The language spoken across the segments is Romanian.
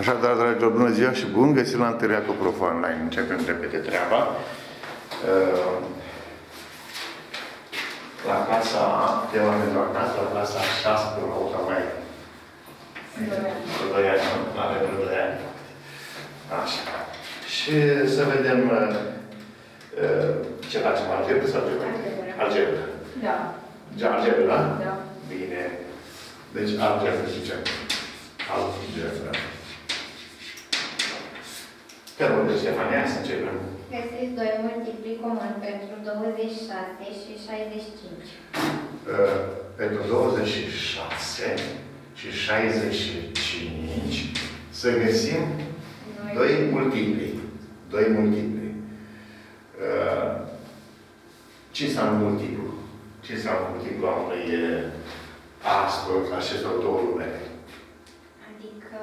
Așadar, dragilor, bună ziua și bun găsit la întâlnirea cu Prof Online. Începem repede treaba. Uh, la clasa A, tema pentru acasă, la clasa a 6, pe la uita mai... Vreo 2 ani, nu avem vreo 2 ani. Așa. Și să vedem uh, uh, ce facem, algebră sau ce Algebră. Da. Ce algebră, da? Da. Bine. Deci algebră zicem. Algebră. Te rog, Stefania, să începem. Găsiți doi multipli comun pentru 26 și 65. Uh, pentru 26 și 65 să găsim doi multipli. Doi multipli. Uh, ce înseamnă multiplu? Ce înseamnă multiplu a unui uh, astfel, acestor două numere? Adică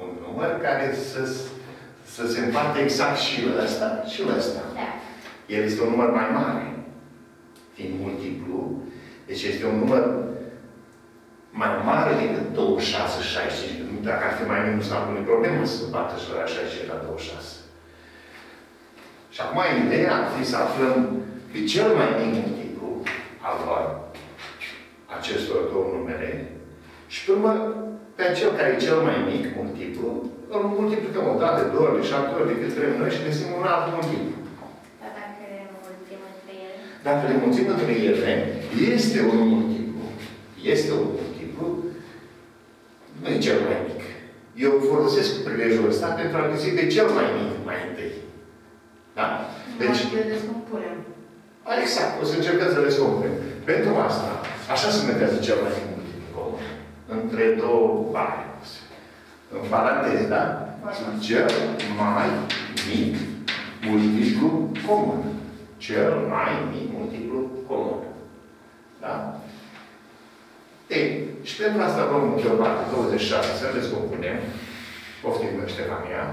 Un număr care să, să se împarte exact și la ăsta și la ăsta. Da. El este un număr mai mare, fiind multiplu. Deci este un număr mai mare decât 26, 65. Dacă ar fi mai mic, nu s-ar pune problemă să bată și la 60 la 26. Și acum ideea ar fi să aflăm pe cel mai mic multiplu al acestor două numere și pe urmă, pe cel care e cel mai mic multiplu, îl multiplicăm o dată, două ori, șapte ori, de cât vrem noi și găsim un alt multiplu. Dar dacă le înmulțim între ele, Dacă le mulțim între ele, este un multiplu. Este un multiplu. Nu e cel mai mic. Eu folosesc prilejul ăsta pentru a găsi pe cel mai mic mai întâi. Da? Deci, Deci, le descompunem. exact, o să încercăm să le scompunem. Pentru asta, așa se metează cel mai mic multiplu comun. Între două variables. În paranteză, da? Cel mai mic multiplu comun. Cel mai mic multiplu comun. Da? Ei, și pentru asta vom deoparte 26, să le descompunem. Poftim, Ștefania.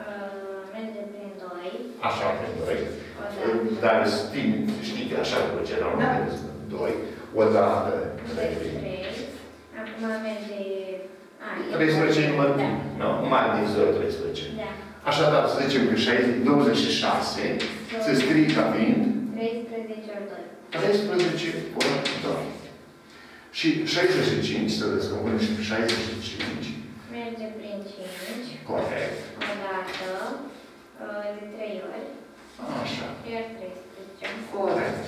uh, merge prin 2, Așa, prin 2. o dată, Dar știi, știi că așa procedeam, Da. nu? 2. Odată 3. 3, acum merge... A, e 13 e număr Da. Nu, mai din 0, 13. Da. Așadar, să zicem că 60, 26 se scrie ca fiind 13 ori 2. 13 ori 2. Și 65, să descompunem și 65. Merge prin 5, Corect. o dată, uh, de 3 ori, Așa. iar 13. Corect.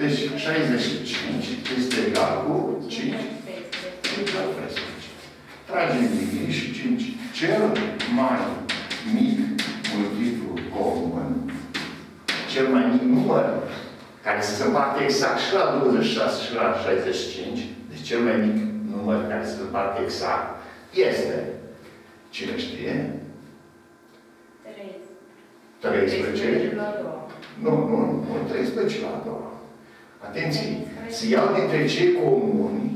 Deci 65 este egal cu 5 egal 13. Tragem linie și 5. Cel mai mic multiplu comun, cel mai mic număr, care să se împarte exact și la 26 și la 65, deci cel mai mic număr care să se împarte exact, este, cine știe, 3. 13. la două. Nu, nu, nu, 13 la a doua. Atenție! Se iau dintre cei comuni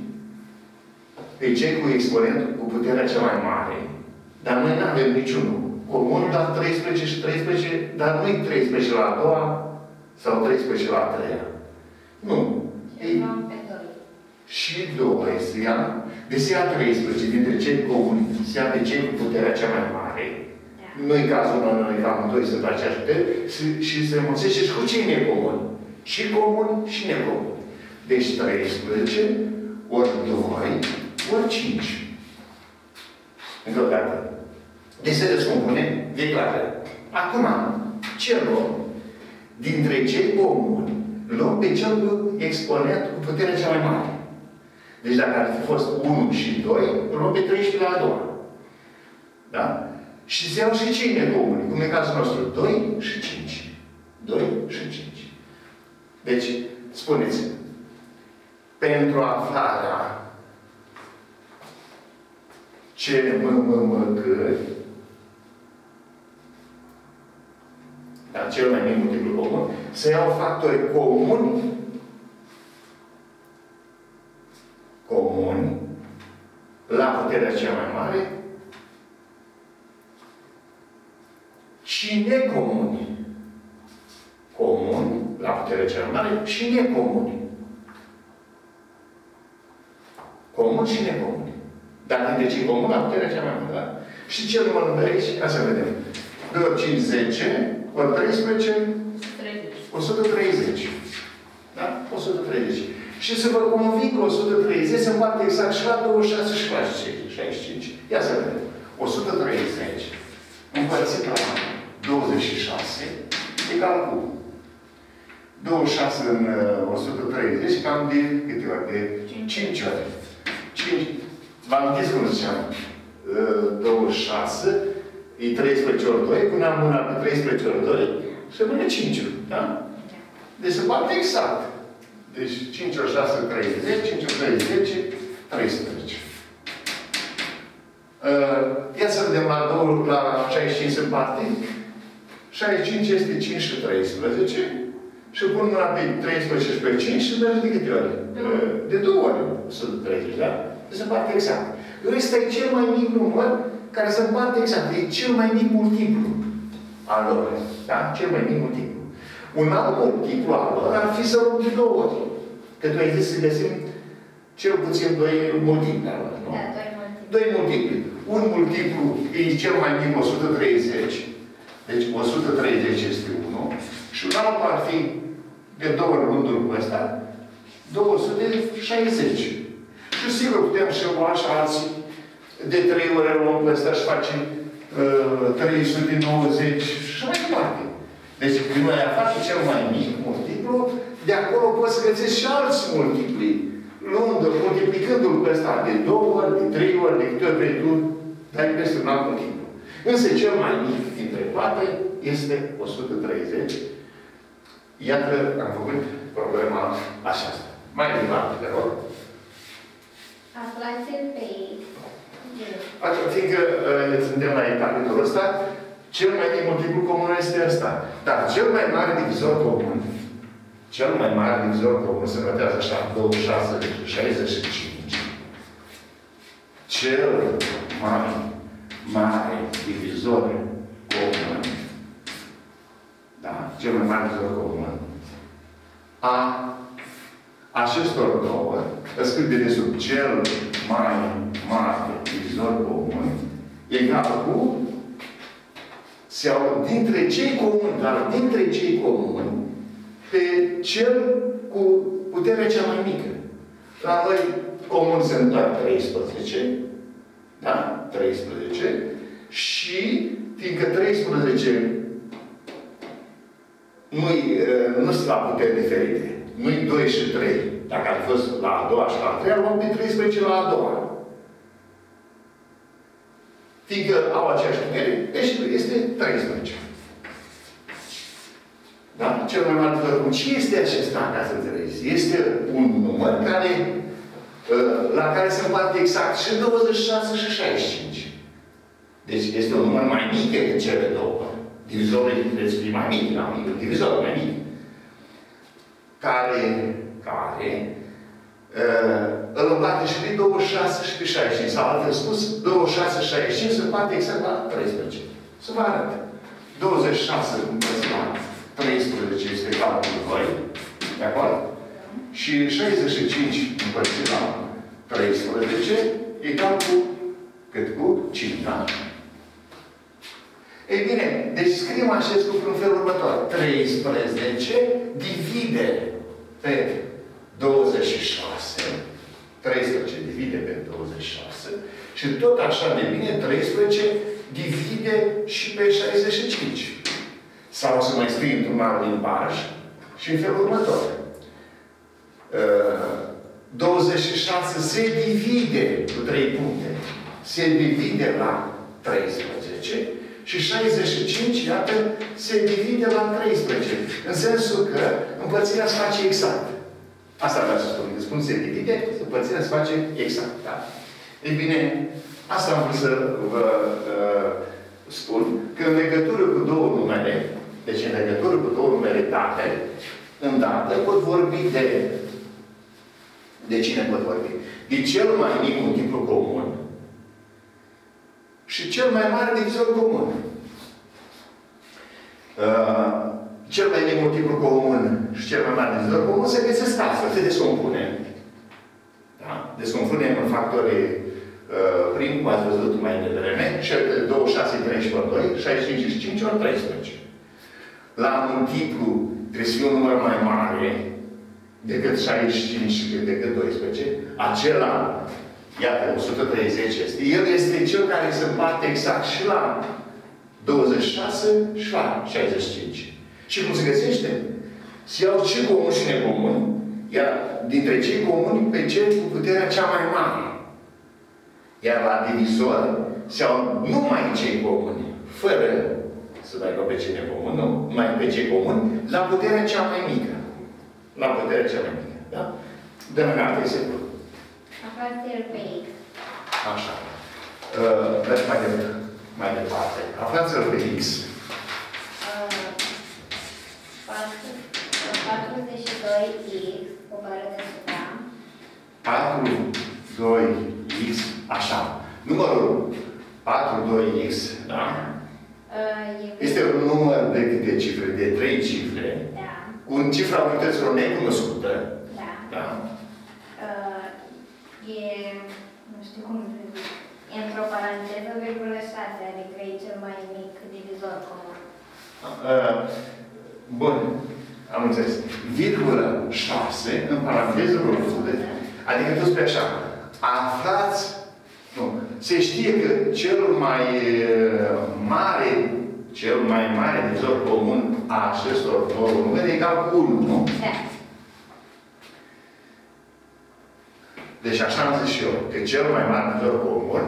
pe cei cu exponent cu puterea cea mai mare, dar noi nu avem niciunul. Comun, dar 13 și 13, dar nu-i 13 la a doua sau 13 la a treia. Nu. Ei, Și luăm pe 2. și 2 se ia, deci se ia 13 dintre cei comuni, se ia pe cei cu puterea cea mai mare, Da. nu e cazul meu, noi cam doi sunt aceeași putere, și- și se mulțește și cu cei necomuni. Și comuni și necomuni. Deci 13 ori 2 ori 5. Încă o dată. Deci se descompune, e clar. Acum, ce luăm? Dintre cei comuni, luăm pe cel cu exponent cu puterea cea mai mare. Deci dacă ar fi fost 1 și 2, luăm pe 13 la a doua. Da? Și se iau și cei necomuni, cum e cazul nostru, 2 și 5. 2 și 5. Deci, spuneți, pentru aflarea ce m m m c dar cel mai mic multiplu comun, să iau factori comuni comuni la puterea cea mai mare și necomuni. Comuni, la puterea cea mai mare, și necomuni. Comuni și necomuni. Dar dintre cei comuni, la puterea cea mai mare, da? Și ce numărul de aici? Ca să vedem. 2 ori 5, 10, ori 13, 130. Da? 130. Și să vă conving că 130 se împarte exact și la 26 și la 65. Ia să vedem. 130 împărțit la 26 egal cu 26 în 130, cam de câte ori? De 5 ori. 5. V-am zis cum ziceam. 26, e 13 ori 2, puneam mâna pe 13 ori 2 și rămâne 5 da? Deci se poate exact. Deci 5 ori 6, 30, 5 ori 3, 10, 13. Uh, ia să vedem la, 2, la 65 în parte. 65 este 5 și 13. Și pun mâna pe 13 și pe 5 și merge de câte ori? Uh, de două ori 130, da? Deci se împarte exact. Ăsta e cel mai mic număr care se împarte exact. E cel mai mic multiplu al lor. Da? Cel mai mic multiplu. Un alt multiplu al lor ar fi să luăm de două ori. Că tu ai zis să găsim cel puțin doi multipli al lor, nu? Da, doi multipli. Doi multipli. Un multiplu e cel mai mic 130. Deci 130 este 1. Și un altul ar fi de două rânduri cu ăsta, 260. Și sigur putem și lua și alții de trei ore luăm pe ăsta și facem uh, 390 și mai departe. Deci când noi face cel mai mic multiplu, de acolo poți să găsești și alți multipli. Luând, multiplicându-l pe ăsta de două ori, de trei ori, de câte ori vrei tu, dai peste un alt multiplu. Însă cel mai mic dintre toate este 130. Iată, am făcut problema aceasta. Mai departe, te rog. Aflați-l pe Atunci, fiindcă uh, suntem la capitolul ăsta, cel mai mic multiplu comun este ăsta. Dar cel mai mare divizor comun, cel mai mare divizor comun se notează așa, 26, 65. Cel mai mare divizor comun, da, cel mai mare divizor comun, a acestor două, scris de desubt, cel mai mare divizor comun, egal cu, se au dintre cei comuni, dar dintre cei comuni, pe cel cu puterea cea mai mică. La noi comun sunt doar 13, da? 13, și fiindcă 13 nu-i, nu sunt la puteri diferite. Nu-i 2 și 3. Dacă ar fi fost la a doua și la a treia, luăm pe 13 la a doua. Fiindcă au aceeași putere, deci este 13. Da? Cel mai mare număr. Ce este acesta, ca să înțelegeți? Este un număr care, la care se împarte exact și 26 și 65. Deci este un număr mai mic decât cele două. Divizorul este mai mic, la un divizor mai mic care, care uh, îl împarte și pe 26 și pe 65. Sau altfel spus, 26 și 65 se împarte exact la 13. Să vă arăt. 26 împărțit la 13 este egal cu 2. De acord? Și 65 împărțit la 13 egal cu cât cu 5, da? Ei bine, deci scriem acest lucru în felul următor. 13 divide pe 26. 13 divide pe 26. Și tot așa de bine, 13 divide și pe 65. Sau să mai scrie într-un alt limbaj și în felul următor. Uh, 26 se divide cu 3 puncte. Se divide la 13 și 65, iată, se divide la 13. În sensul că împărțirea se face exact. Asta vreau să spun. Când spun se divide, împărțirea se face exact. Da? Ei bine, asta am vrut să vă uh, spun, că în legătură cu două numere, deci în legătură cu două numere date, îndată pot vorbi de de cine pot vorbi? De cel mai mic multiplu comun și cel mai mare divizor comun. Uh, cel mai mic multiplu comun și cel mai mare divizor comun se găsesc astfel, se descompune. Da? Descompunem în factorii uh, prim, cum ați văzut mai devreme, și 26 30 pe 2, 65 și 5 ori 13. La multiplu trebuie să fie un număr mai mare decât 65 și decât 12. Acela, iată, 130 este. El este cel care se împarte exact și la 26 și la 65. Și cum se găsește? Se iau ce comun și necomun, iar dintre cei comuni pe cel cu puterea cea mai mare. Iar la divizor se iau numai cei comuni, fără să dai pe cei necomun, nu, numai pe cei comuni, la puterea cea mai mică. La puterea cea mai mică. Da? Dăm în alt exemplu. Aflați el pe X. Așa. Uh, Mergi mai, de, mai departe. Aflați-l pe X. Uh, patru- 42X, coborât deasupra. 4, 2, X, așa. Numărul 4, 2, X, da? Uh, e- Este un număr de câte cifre? De 3 cifre. Da, Cu un cifra unităților necunoscută. da. Da? Uh, e, nu știu cum să zic, e într-o paranteză, virgulă 6, adică e cel mai mic divizor comun. Uh, Bun. Am înțeles. Virgulă 6 în paranteză rotundă. Adică tu spui așa. Aflați nu. Se știe că cel mai uh, mare, cel mai mare divizor comun a acestor două numere e egal cu 1, nu? Da. Deci așa am zis și eu, că cel mai mare divizor comun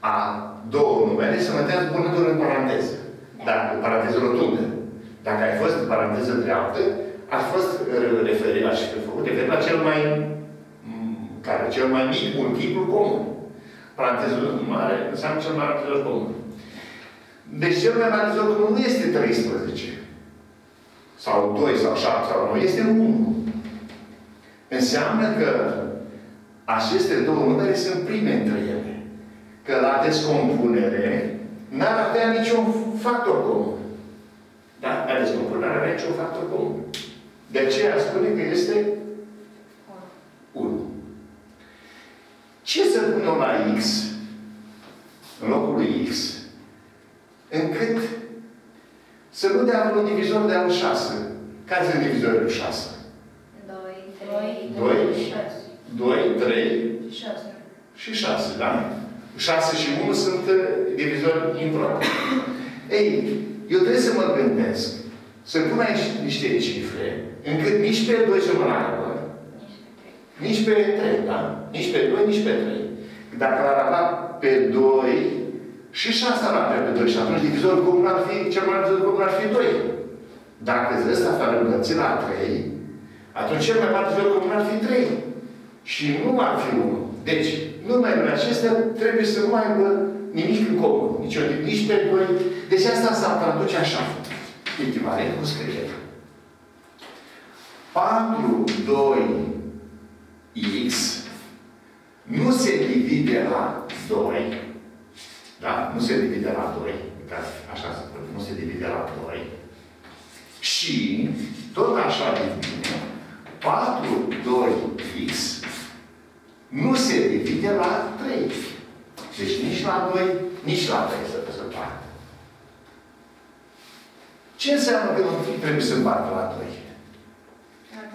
a două numere se mătează punându-l în paranteză. Dar în paranteză rotundă. Dacă ai fost în paranteză dreaptă, a fost uh, referit, aș fi făcut referit la cel mai m, care cel mai mic multiplu comun. Parantezul mare înseamnă cel mai mare divizor comun. Deci cel mai mare divizor comun nu este 13. Sau 2, sau 7, sau 9, este 1. Înseamnă că aceste două numere sunt prime între ele. Că la descompunere n-ar avea niciun factor comun. Da? La descompunere n-ar avea niciun factor comun. De aceea spune că este 1. Ce să punem la X, în locul lui X, încât să nu dea un divizor de al 6. Care sunt divizorul 6? 2, 3, Doi. 6. 2, 3 6. și 6, da? 6 și 1 sunt uh, divizori impropri. Ei, eu trebuie să mă gândesc să pun aici niște cifre încât nici pe 2 să mă aibă, nici pe 3, da? Nici pe 2, nici pe 3. Dacă l-ar avea pe 2 și 6 ar avea pe 2 și atunci divizorul comun ar fi, cel mai mare divizor comun ar fi 2. Dacă ăsta s-ar îmbălți la 3, atunci cel mai mare divizor comun ar fi 3. Și nu ar fi 1. Deci, numerele acestea trebuie să nu aibă nimic în comun. Nici, o, nici pe 2. Deci asta s-ar traduce așa. Echivalent cu scriere. 4, 2, x nu se divide la 2. Da? Nu se divide la 2. Uitați, așa se spune. Nu se divide la 2. Și, tot așa devine, 4, 2, x nu se divide la 3. Deci nici la 2, nici la 3 să se împartă. Ce înseamnă că nu trebuie să împartă la 2?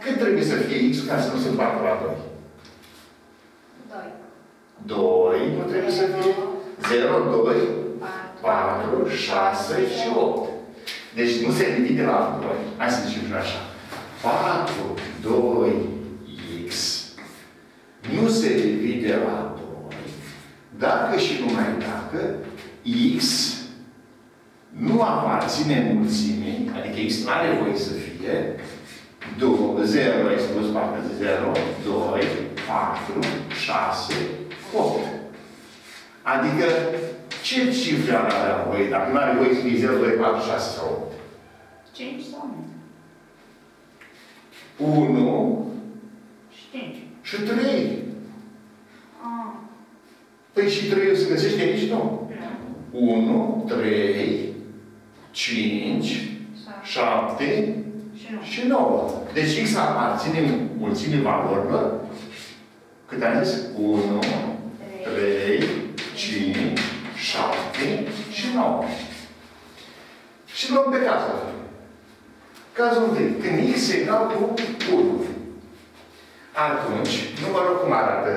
Cât trebuie să fie x ca să nu se împartă la 2? 2. 2 nu trebuie să fie 0, 2, 4. 4, 6 și 8. Deci nu se divide la 2. Hai să zicem și așa. 4, 2, x nu se divide la 2 dacă și numai dacă x nu aparține mulțimii, adică x nu are voie să fie 2, 0, ai spus parcă 0, 2, 4, 6, 8. Adică ce cifre ar avea voie dacă nu are voie să fie 0, 2, 4, 6 sau 8? 5 sau 1 Și 5. și 3. Ah, Păi și trei se găsește aici? Nu. 1, 3, 5, 7 și 9. Deci X aparține mulțimii valorilor. Cât am zis? 1, 3, 5, 7 și 9. Și luăm pe cazul. Cazul 1. Când X e egal cu 1. Atunci, numărul cum arată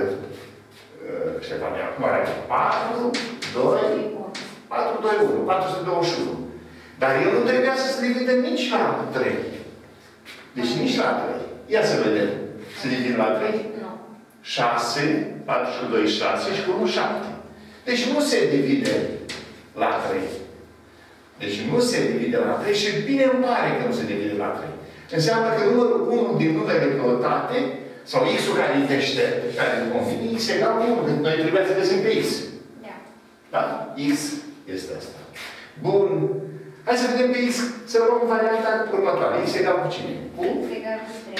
uh, Ștefania? Cum arată? 4, 2, 4, 2, 1. 421. Dar el nu trebuia să se divide nici la 3. Deci nici la 3. Ia să vedem. Se divide la 3? Nu. 6, 4 și 2, 6 și cu 1, 7. Deci nu se divide la 3. Deci nu se divide la 3 și bine îmi pare că nu se divide la 3. Înseamnă că numărul 1 din numele notate, sau x-ul care îi deștept, care îi convine, x egal cu 1. Deci noi trebuie să găsim pe x. Da. Da? X este asta. Bun. Hai să vedem pe x, să luăm varianta următoare. x egal cu cine? Cu X egal cu 3.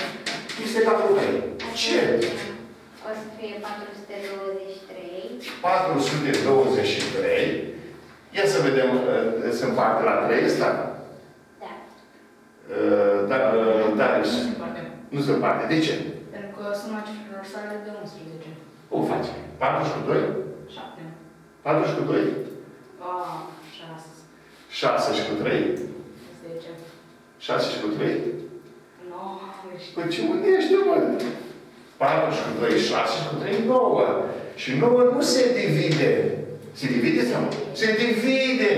x egal cu 3. Ce? O să fie 423. 423. Ia să vedem, uh, se împarte la 3 ăsta? Da. Uh, Dar, uh, Darius, Nu se poate. nu se împarte. De ce? Pentru că suma cifrelor sale de 11. Cum face? 4 și cu 2? 7. 4 și cu 2? Ah, 6. 6 și cu 3? 10. 6 și cu 3? 9. Păi ce unde ești, mă? 4 și cu 2, 6 și cu 3, 9. Și 9 nu se divide. Se divide sau nu? Se divide.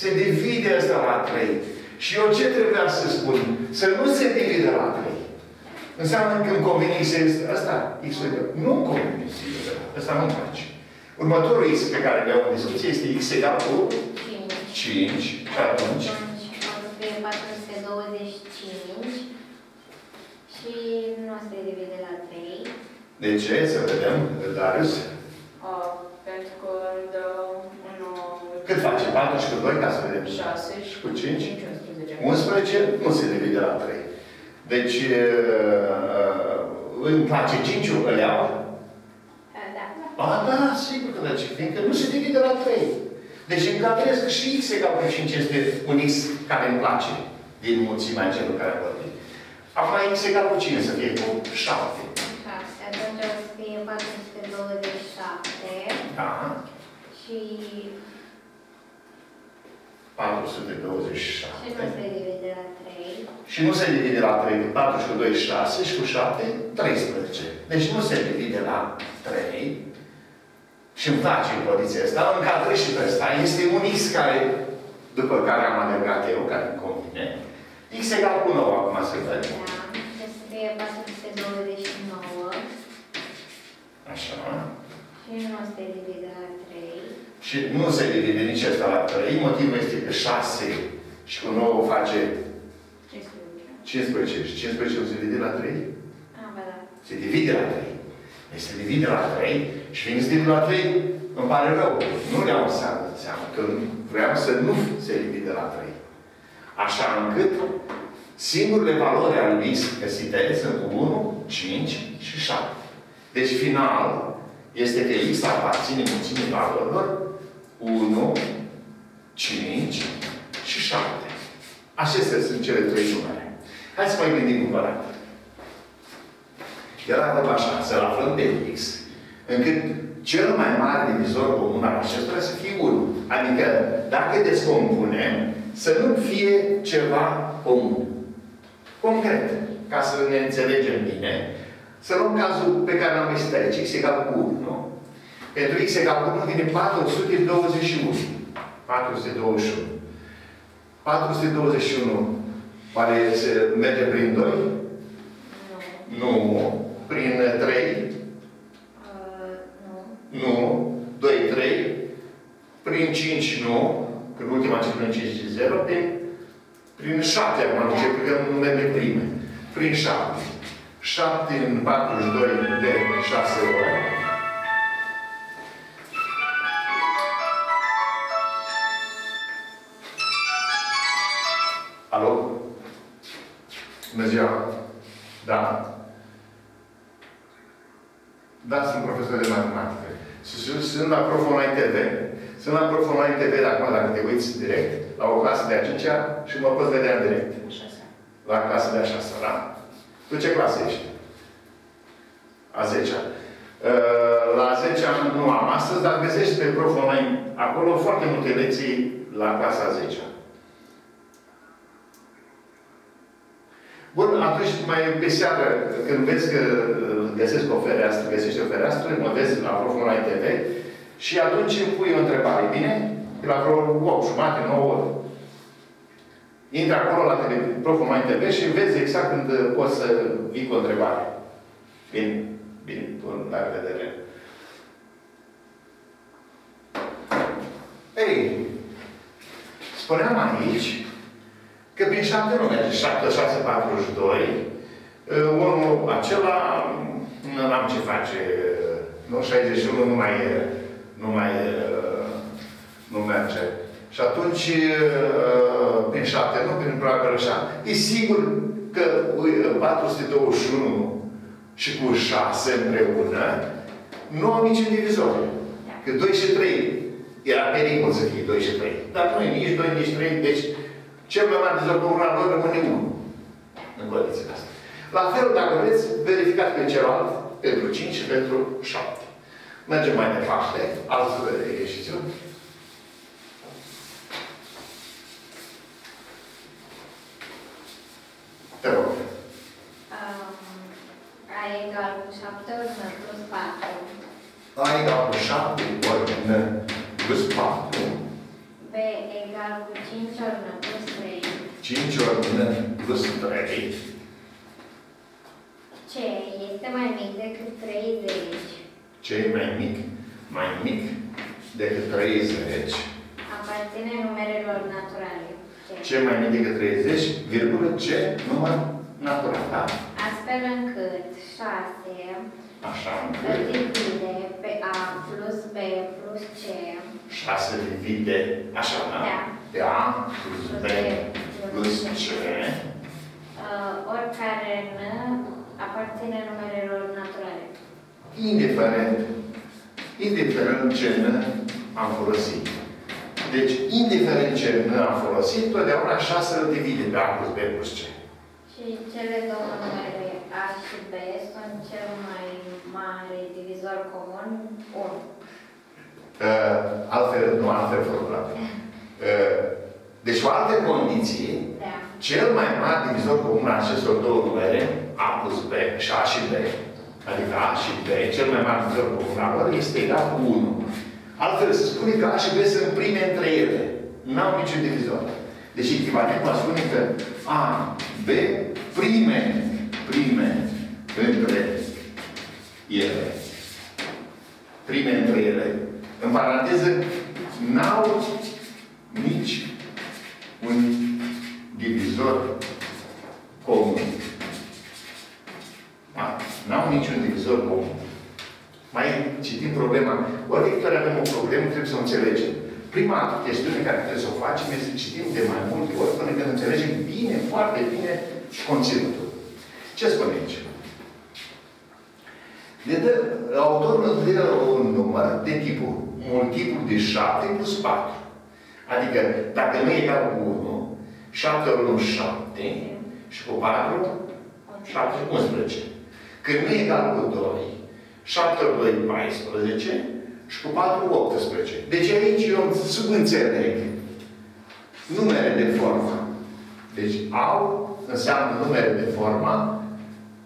Se divide asta la 3. Și eu ce trebuia să spun? Să nu se divide la 3. Înseamnă că îmi convine X este ăsta? X de Nu îmi convine X ăsta. Ăsta nu-mi place. Următorul X pe care le-am în discuție este X egal cu 5. 5. Și atunci? O să fie 425. Și nu o să se divide la 3. De ce? Să vedem. Darius. Ah, pentru că îmi dă 1... Cât face? 4 și cu 2, ca să vedem. 6 și Cu 5? 5, 11. 11 nu se divide la 3. Deci, uh, îmi place 5 îl iau? Da. Ba da, sigur că da, fiindcă nu se divide la 3. Deci încadrez că și x egal cu 5 este un x care îmi place din mulțimea celor care am vorbit. Acum x egal cu cine să fie? Cu 7. 6. Atunci o să fie 427. Da. Și... 427. Și nu se divide la 3. Și nu se divide la 3, 4 și cu 2, 6 și cu 7, 13. Deci nu se divide la 3. Și îmi place în poziția asta, îmi cadrez și pe asta. Este un X care, după care am alergat eu, care îmi convine. X egal cu 9, acum să văd. Da. O să fie 429. Așa. Și nu o să se divide la 3. Și nu se divide nici asta la 3. Motivul este că 6 și cu 9 face 15. 15. Și 15 nu se divide la 3? Ah, ba da. Se divide la 3. Deci se divide la 3 și fiind se divide la 3, îmi pare rău. Nu le-am seama, seama că vreau să nu se divide la 3. Așa încât singurele valori ale lui X găsite sunt 1, 5 și 7. Deci final este că X aparține mulțimii valorilor 1, 5 și 7. Acestea sunt cele trei numere. Hai să mai gândim încă o dată. Era vorba așa, să-l aflăm pe X, încât cel mai mare divizor comun al acestora să fie 1. Adică, dacă descompunem, să nu fie ceva comun. Concret, ca să ne înțelegem bine, să luăm cazul pe care l-am găsit aici, x egal cu 1, nu? Pentru x egal cu 1 vine 421. 421. 421 oare se merge prin 2? Nu. Nu. Prin 3? Uh, nu. Nu. 2, 3. Prin 5, nu. Când ultima ce prin 5 și 0. Prin, prin 7, acum nu știu, că nu merge prime. Prin 7. 7 în 42 de 6 ori. Da, sunt profesor de matematică. Sunt sunt la Prof Online TV. Sunt la Prof Online TV de acum, dacă te uiți direct, la o clasă de a 5 și mă poți vedea în direct. 6. La clasa de a 6 da? Tu ce clasă ești? A 10 -a. La 10 nu am astăzi, dar găsești pe Prof Online acolo foarte multe lecții la clasa a 10 -a. Bun, atunci mai pe seară, când vezi că uh, găsesc o fereastră, găsești o fereastră, mă vezi la Proful Online TV și atunci îmi pui o întrebare, bine? De la vreo 8, jumate, 9 ori. Intră acolo la TV, Proful Online TV și vezi exact când uh, poți să vii cu o întrebare. Bine, bine, bun, la revedere. Ei, spuneam aici că prin 7 nu merge. 7, 6, 42. Unul acela, nu am ce face. Nu, 61 nu mai, nu mai, nu merge. Și atunci, prin 7, nu prin probabil 7. E sigur că 421 și cu 6 împreună nu au niciun divizor. Că 2 și 3 era pericol să fie 2 și 3. Dar nu e nici 2, nici 3. Deci, cel mai mare dezor comunal lor rămâne 1. În condițiile astea. La fel, dacă vreți, verificați pe celălalt pentru 5 și pentru 7. Mergem mai departe. Altul de exercițiu. Te rog. Um, A egal cu 7 ori n plus 4. A egal cu 7 ori n plus 4. B egal cu 5 ori n plus 3. 5 ori n plus 3. C este mai mic decât 30. Ce e mai mic? Mai mic decât 30. Aparține numerelor naturale. C. Ce mai mic decât 30, virgulă, ce număr natural, da? Astfel încât 6 Așa, îl încât divide pe A plus B plus C 6 divide, așa, da? Da. Pe A plus B plus C. uh, oricare N aparține numerelor naturale. Indiferent, indiferent ce N am folosit. Deci, indiferent ce N am folosit, totdeauna 6 îl divide pe A plus B plus C. Și cele două numere A și B sunt cel mai mare divizor comun 1. Uh, altfel, nu altfel formulat. Uh, deci, o altă condiție, Da. cel mai mare divizor comun al acestor două numere, A plus B și A și B, adică A și B, cel mai mare divizor comun al lor, este egal cu 1. Altfel se spune că A și B sunt prime între ele. N-au niciun divizor. Deci echivalentul va spune că A, B, prime, prime între ele. Prime între ele. În paranteză, n-au nici un divizor comun. Da? N-au niciun divizor comun. Mai citim problema. Ori de câte ori avem o problemă, trebuie să o înțelegem. Prima chestiune care trebuie să o facem este să citim de mai multe ori până când înțelegem bine, foarte bine conținutul. Ce spune aici? Ne dă, autorul îți dă un număr de tipul multiplu de 7 plus 4. Adică, dacă nu e egal cu 1, 7 ori 1, 7 și cu 4, 7, 11. Când nu e egal cu 2, 7 ori 2, 14 și cu 4, 18. Deci aici eu subînțeleg numere de formă. Deci au înseamnă numere de formă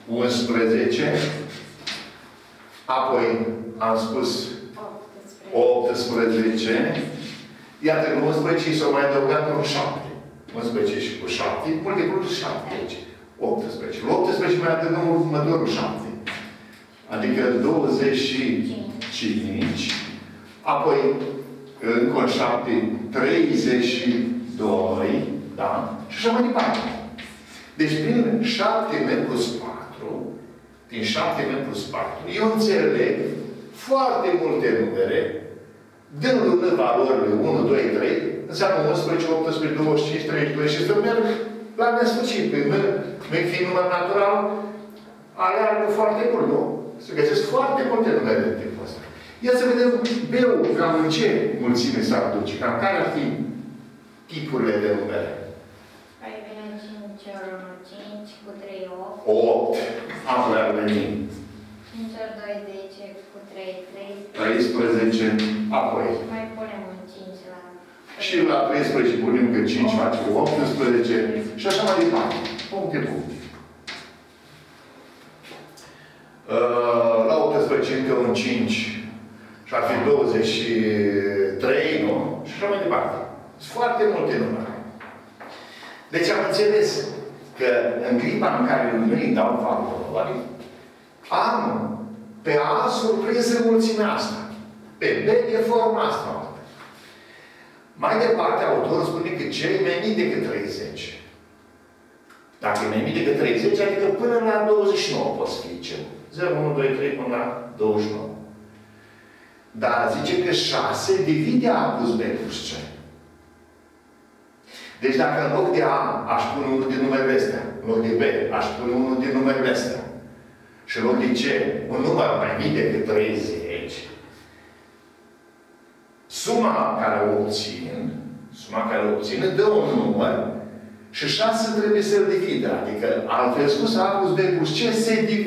11, apoi am spus 18. 18, iată că 11 și s-au mai adăugat un 7. 11 și cu 7, multiplu de 7 aici. 18. La 18 mai adăugăm următorul 7. Adică 25. Apoi, încă un 7, 32. Da? Și așa mai departe. Deci, prin 7 plus 4, din 7 plus 4, eu înțeleg foarte multe numere, dându-le valorile 1, 2, 3, înseamnă 11, 18, 25, 32 și să merg la nesfârșit. Când nu fi număr natural, aleargă foarte mult, nu? Se găsesc foarte multe numere de tipul ăsta. Ia să vedem B-ul, cam în ce mulțime s-ar duce, cam care ar fi tipurile de numere. Păi vine 5 ori 1, 5 cu 3, 8. 8, apoi ar veni 5 ori 2, 10 cu 3, 13. 13, apoi Și mai punem un 5 la... Și la 13 punem că 5 face 18 și așa mai departe. Puncte, puncte. Uh, la 18 încă un 5 și ar fi 23, nu? Și așa mai departe. Sunt foarte multe numere. Deci am înțeles că în clipa în care nu îi dau valori, am pe A surprins mulțimea asta. Pe B de forma asta. Mai departe, autorul spune că ce e mai mic decât 30. Dacă e mai mic decât 30, adică până la 29 poți fi ce. 0, 1, 2, 3 până la 29. Dar zice că 6 divide A plus B plus C. Deci dacă în loc de A aș pune unul din numerele astea, în loc de B aș pune unul din numerele astea, și în loc de C, un număr mai mic decât 30, suma care o obțin, suma care o obțin, dă un număr și 6 trebuie să-l dividă. Adică, altfel spus, A plus B plus C se, div,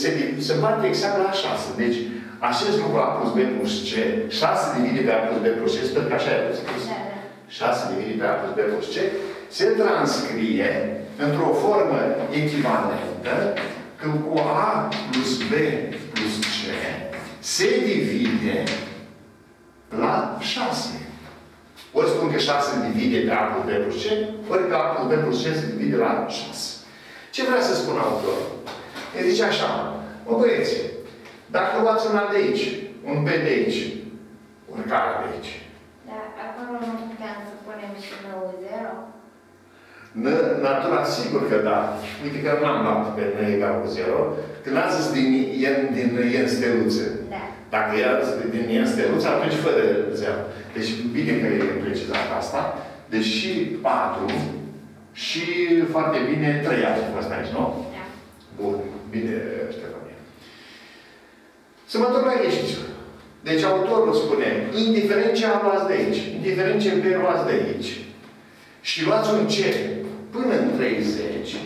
se, div, se împarte exact la 6. Deci, acest lucru A plus B plus C, 6 divide pe A plus B plus C, sper că așa e spus. Da, da. 6 divide pe A plus B plus C, se transcrie într-o formă echivalentă când cu A plus B plus C se divide la 6. Ori spun că 6 divide pe A plus B plus C, ori că A plus B plus C se divide la 6. Ce vrea să spun autorul? El zice așa, mă băieți, dacă luați una de aici, un B de aici, un care de aici, Da, acolo nu puteam să punem și nou zero. N- Natura, sigur că da. Uite că n-am luat pe n egal cu 0. Când ați zis din ien, din ien steluță. Da. Dacă e din ien steluță, atunci fără 0. Deci bine că e precizat asta. Deci și 4 și foarte bine 3 ar fi fost aici, nu? Da. Bun. Bine, Ștefania. Să mă întorc la exercițiu. Deci autorul spune, indiferent ce am luat de aici, indiferent ce B luați de aici, și luați un C până în 30,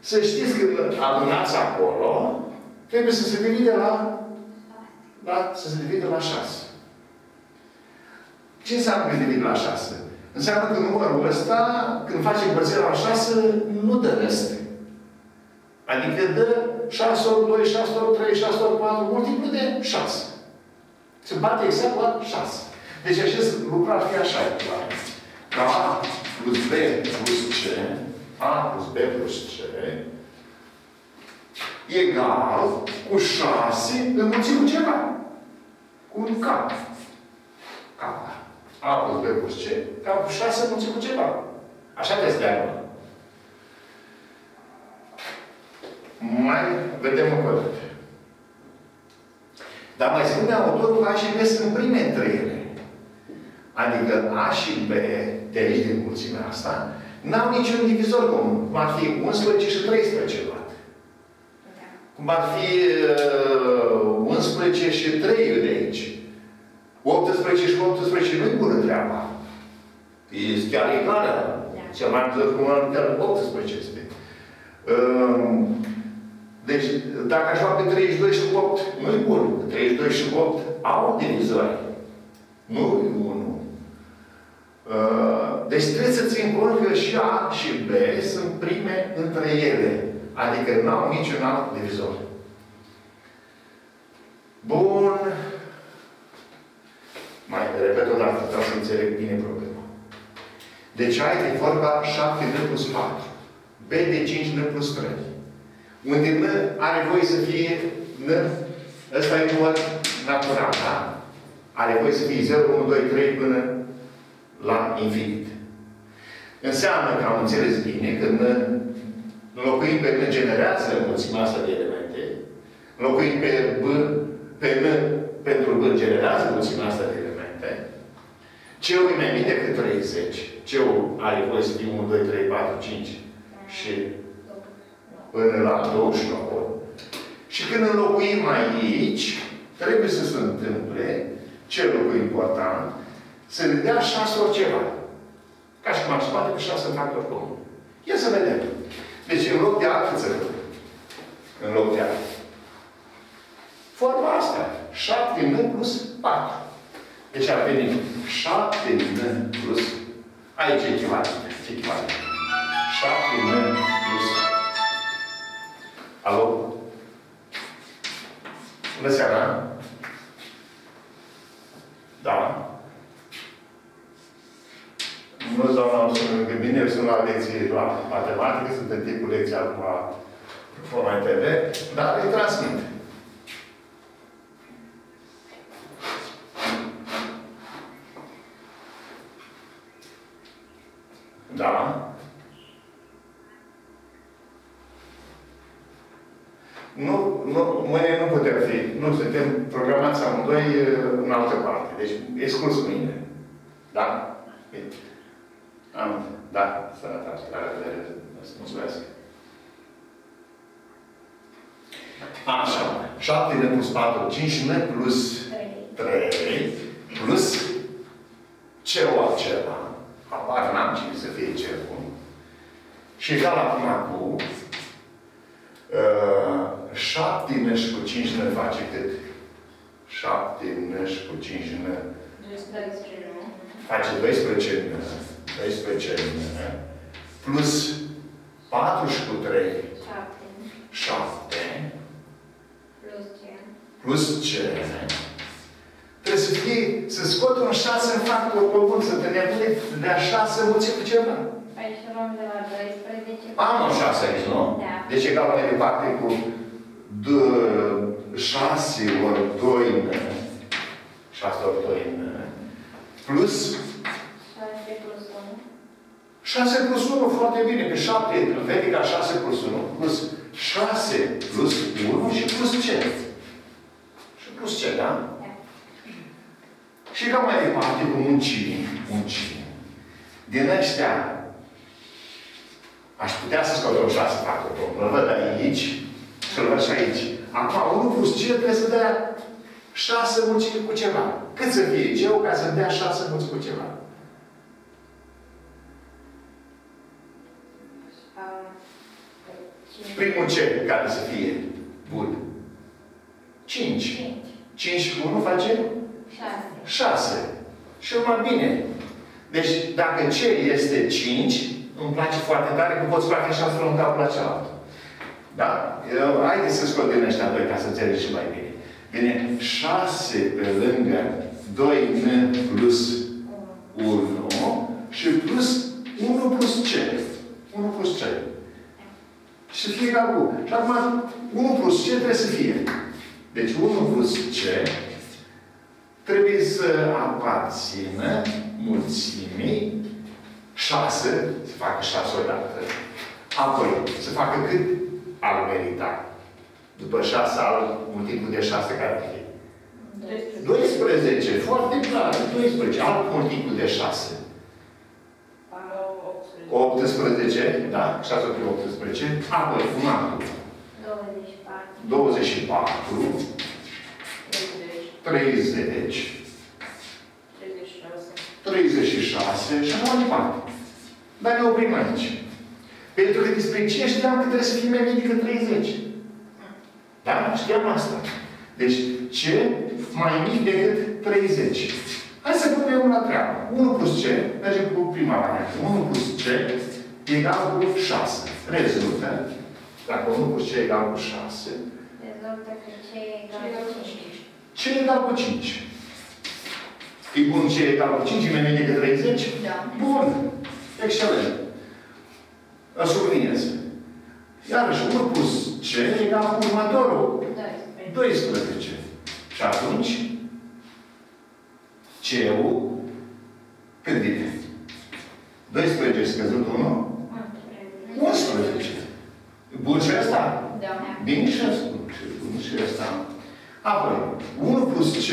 să știți că adunați acolo, trebuie să se divide la, la să se divide la 6. Ce înseamnă că se divide la 6? Înseamnă că numărul ăsta, când face împărțirea la 6, nu dă reste. Adică dă 6 ori 2, 6 ori 3, 6 ori 4, multiplu de 6. Se bate exact la 6. Deci acest lucru ar fi așa. Ca A plus B plus C, A plus B plus C, egal cu 6 înmulțit cu ceva. Cu un K. K. A plus B plus C. K cu 6 înmulțit cu ceva. Așa trebuie să dea Mai vedem încă o dată. Dar mai spune autorul că A și B sunt prime între ele. Adică A și B, de aici din mulțimea asta, n-au niciun divizor comun. Cum ar fi 11 și 13 luat. Da. Cum ar fi uh, 11 și 3 de aici. 18 și 18 nu-i bună treaba. E chiar egală. Da. Cel mai mult cum ar chiar 18 este. Uh, deci, dacă aș lua pe 32 și 8, nu-i bun. 32 și 8 au divizori. Nu 1. Deci trebuie să țin cont că și A și B sunt prime între ele. Adică nu au niciun alt divizor. Bun. Mai repet o dată, vreau să înțeleg bine problema. Deci A e vorba 7N plus 4. B de 5N plus 3. Unde N are voie să fie N, ăsta e număr natural, da? Are voie să fie 0, 1, 2, 3 până la infinit. Înseamnă că am înțeles bine că N înlocuim pe N generează mulțimea asta de elemente, înlocuim pe B, pe N pentru B generează mulțimea asta de elemente, C-ul e mai mic decât 30. C-ul are voie să fie 1, 2, 3, 4, 5 și până la 29. Și când înlocuim aici, trebuie să se întâmple ce lucru important, să ne dea 6 ori ceva. Ca și cum am spate cu 6 factori comun. Ia să vedem. Deci, în loc de A, cât să vedem? În loc de A. Forma asta. 7 n plus 4. Deci ar veni 7 n plus... Aici e echivalent. Echivalent. 7 n plus... Alo? Bună seara! Da? Nu, doamna, o să ne gândim, eu sunt la lecție la matematică, sunt în timpul lecției acum la Forma TV, dar îi transmit. Da? Nu, nu, mâine nu putem fi. Nu, suntem programați amândoi eh, în altă parte. Deci, exclus mâine. Da? Bine. Am, da, sănătate. La revedere. Mulțumesc. Așa. 7 n plus 4, 5 n plus 3. 3 plus ce o altceva. Apar n-am cine să fie ce bun. Și egal acum cu uh, 7 n și cu 5 n face cât? 7 n și cu 5 n 12, nu? face 12 n. 12 n. Plus 4 și cu 3, 7. 7. Plus ce? plus c, trebuie să fie, să scot un 6 în factor comun, să te nebune de a 6 mulți cu ceva. Aici luăm de la 12. Am un 6 aici, nu? Da. Deci egal mai departe cu 6 ori 2 n, 6 ori 2 n, plus 6 plus 1. 6 plus 1, foarte bine, că 7 vede ca 6 plus 1, plus 6 plus 1 și plus c. Și plus c, da? Da. Și ca mai departe cu muncii, muncii. Din ăștia, aș putea să scot o șase factor domnul. Îl văd aici și îl văd și aici. Acum, 1 plus c trebuie să dea 6 mulțimi cu ceva. Cât să fie c ca să dea 6 mulți cu ceva? Um, 5. Primul c care să fie bun. 5. 5. 5 cu 1 face 6. 6. Și mai bine. Deci, dacă C este 5, îmi place foarte tare că poți face 6 la un capul la cealaltă. Da? Eu, haideți să scot din ăștia doi ca să înțelegi și mai bine. Bine, 6 pe lângă 2N plus 1 și plus 1 plus C. 1 plus C. Și să fie egal cu. Și acum, 1 plus C trebuie să fie. Deci 1 plus C trebuie să aparțină mulțimii 6, să facă 6 odată. Apoi, să facă cât ar merita. După 6 al multiplu de 6 care ar fi. 12. 12. Foarte clar. 12. Alt multiplu de 6. 18. 18. Da? 6 ori 18. Apoi, fumatul. 24. 24. 30. 30. 36. 36 și așa mai departe. Dar ne oprim aici. Pentru că despre ce știam că trebuie să fie mai mic decât 30. Da? Știam asta. Deci, ce mai mic decât 30. Hai să punem la treabă. 1 plus c, mergem cu prima variantă. 1 plus c egal cu 6. Rezultă, dacă 1 plus c egal cu 6, Rezultă că C egal cu 5. c egal cu 5. E bun c egal cu 5, e mai mic decât 30? Da. Bun. Excelent. Îl subliniez. Iarăși, 1 plus c egal cu următorul. 12. 12. Și atunci, C-ul cât vine? 12 scăzut 1? 11. Bun și ăsta? Da. Bine și ăsta. Bun și ăsta. Apoi, 1 plus C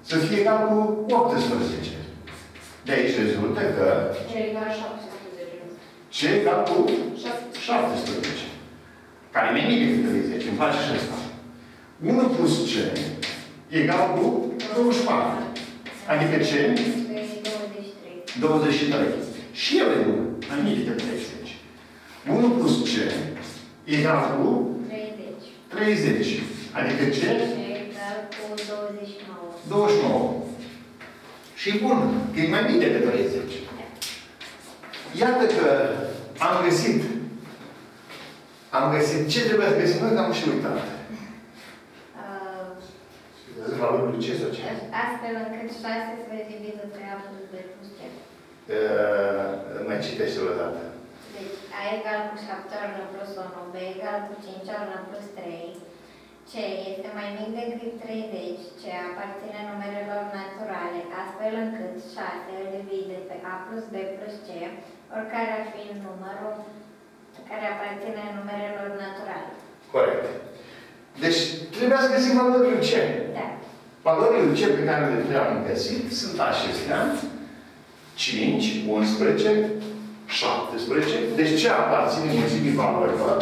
să fie egal cu 18. De aici rezultă că C egal 17. C egal cu 17. Care e mai mic decât 30. Îmi place și ăsta. 1 plus C egal cu 24. Adică C? 23. 23. Și el e bun. Mai mic decât 30. 1 plus C egal cu 30. 30. Adică C? C egal cu 29. 29. Și bun, că e mai mic decât 30. Iată că am găsit. Am găsit ce trebuie să găsim noi, că am și uitat. Uh, valori lui ce sau ce? Astfel încât 6 să dividă 3 plus B plus C. Uh, mai citește o dată. Deci A egal cu 7 ori n plus 1, B egal cu 5 ori n plus 3, C este mai mic decât 30, C aparține numerelor naturale, astfel încât 6 îl divide pe A plus B plus C, oricare ar fi numărul care aparține numerelor naturale. Corect. Deci, trebuia să găsim valorile lui ce? Da. Valorile lui ce pe care le-am găsit sunt acestea. 5, 11, 17. Deci ce aparține mulțimii valorilor?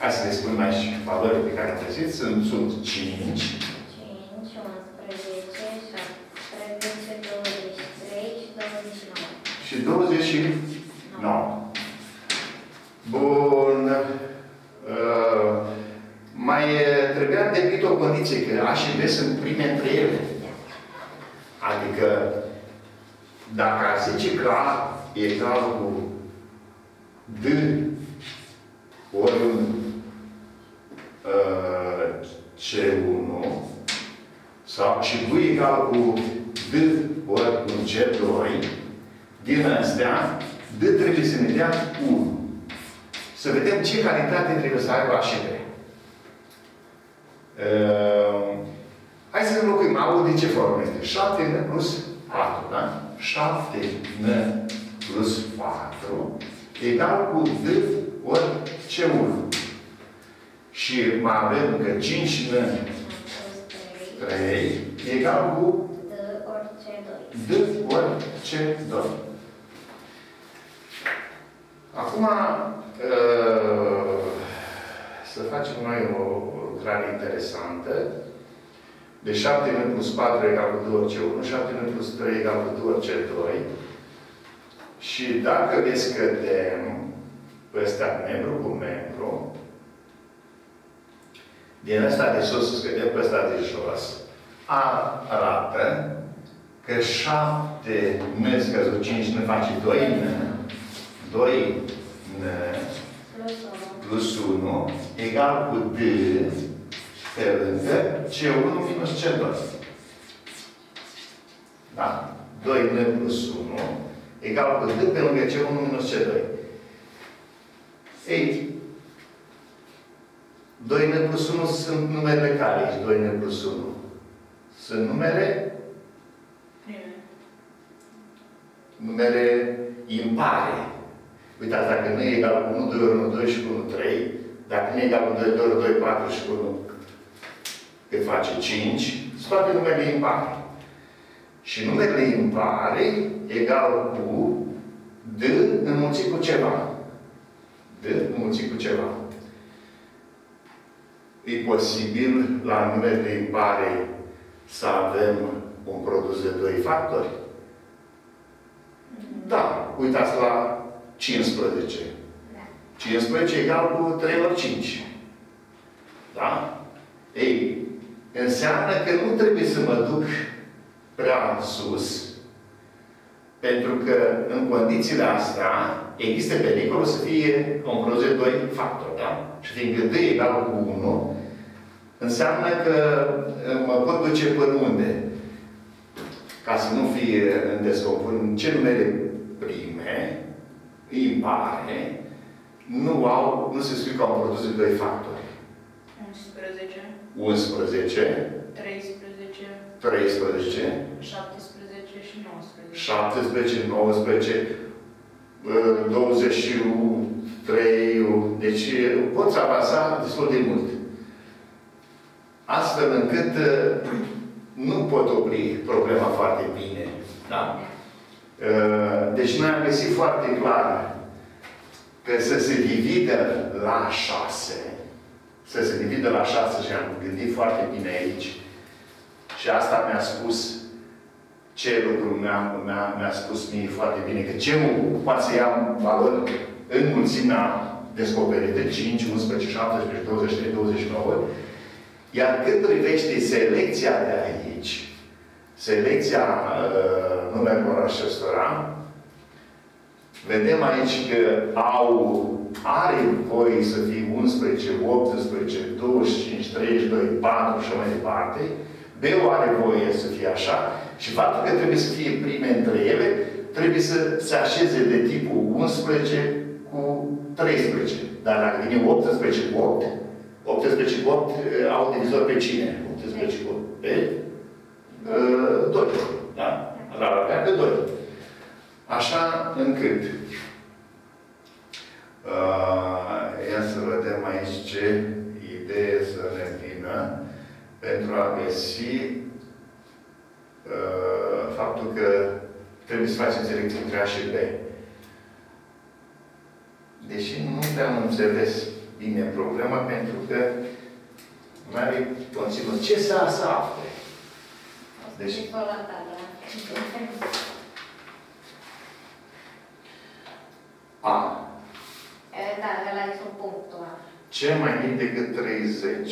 Hai să le spun mai și valorile pe care le-am găsit. Sunt, sunt 5, 5, 11, 17, 23 și 29. și 29. Bun. Uh, mai uh, trebuia îndeplinit o condiție, că A și B sunt prime între ele. Adică, dacă a zice că A e egal cu D ori un uh, C1 sau și V egal cu D ori un C2, din astea, D trebuie să ne dea 1. Să vedem ce calitate trebuie să aibă A și B. Uh, hai să înlocuim A de ce formă este? 7N plus 4, da? 7N plus 4 egal cu D ori C1. Și mai avem că 5N Plus 3, 3 egal cu D ori C2. D ori C2. Acum, uh, să facem noi o lucrare interesantă. De 7 n plus 4 egal cu 2 ori C1, 7 n plus 3 egal cu 2 ori C2. Și dacă le scădem pe ăsta membru cu membru, din ăsta de sus scădem pe ăsta de jos, A arată că 7 n scăzut 5 n face 2 n, 2 n Plus 1. Plus 1 egal cu D pe lângă C1 minus C2. Da? 2N plus 1 egal cu D pe lângă C1 minus C2. Ei, 2N plus 1 sunt numerele care aici? 2N plus 1. Sunt numere, Prime. numere impare. Uitați, dacă nu e egal cu 1, 2 ori 1, 2 și cu 1, 3, dacă nu e egal cu 2, 2 ori 2, 4 și cu 1, cât face 5, sunt toate numerele impare. Și numerele impare egal cu D înmulțit cu ceva. D înmulțit cu ceva. E posibil la numerele impare să avem un produs de doi factori? Da. Uitați la 15. Da. 15 egal cu 3 ori 5. Da? Ei, înseamnă că nu trebuie să mă duc prea sus, pentru că în condițiile astea există pericolul să fie un produs de 2 factori, da? Și fiindcă D egal cu 1, înseamnă că uh, mă pot duce până unde? Ca să nu fie în descompun, ce numere prime, impare, nu au, nu se scrie ca un produs de 2 factori. 11, 11, 13, 13, 17 și 19. 17, 19, uh, 23, deci poți avansa destul de mult. Astfel încât uh, nu pot opri problema foarte bine. Da? Uh, Deci noi am găsit foarte clar că să se dividă la șase, să se dividă la șase și am gândit foarte bine aici, și asta mi-a spus ce lucru mi-a, mi-a, mi-a spus mie foarte bine, că ce poate să ia valori în mulțimea descoperită, 5, 11, 17, 23, 29, iar cât privește selecția de aici, selecția uh, numerelor acestora, vedem aici că au, are voie să fie 11, 18, 25, 32, 4 și așa mai departe, B-ul are voie să fie așa. Și faptul că trebuie să fie prime între ele, trebuie să se așeze de tipul 11 cu 13. Dar dacă vine 18 cu 8, 18 cu 8 eh, au divizor pe cine? 18 cu 8 pe? uh, 2. Da? La avea pe 2. Așa încât uh, ia să vedem aici ce idee să ne vină pentru a găsi uh, faptul că trebuie să facem selecție între A și B. Deși nu prea am înțeles bine problema, pentru că nu are conținut. Ce să să afle? Deci... Deci- la tablă. A. Eh, Da, ăla e sub punctul A. Ce mai mic decât 30?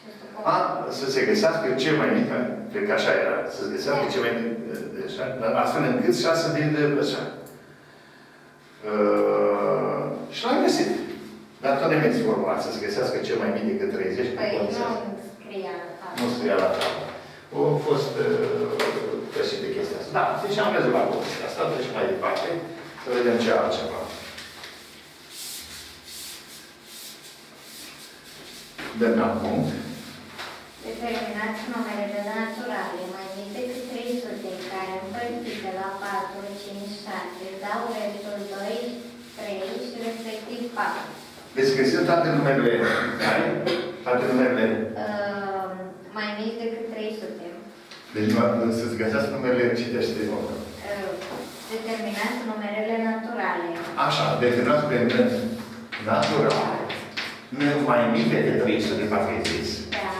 Și sub A, punctul să se găsească cel mai mic, cred că așa era, să se găsească cel mai mic, eh, așa, dar astfel încât și să vinde așa. Uh, și l-am găsit. Dar tot ne meți vorba, să se găsească cel mai mic decât 30, Păi pe nu scria la Nu scria la tabă. A fost uh, găsit de chestia asta. Da, deci am rezolvat chestia asta, deci mai departe, să vedem ce altceva. Dăm la punct. Determinați numerele naturale mai mic decât 300 care împărțite la 4, 5, 6 dau restul 2, 3 și respectiv 4. Deci găsim toate numerele, care? Toate numerele. Uh, mai mic decât 300. Deci nu, să-ți găsească numerele, citește din nou. Uh, determinați numerele naturale. Așa, determinați pe N natural. N mai mic decât 300, de fapt, e zis. Da,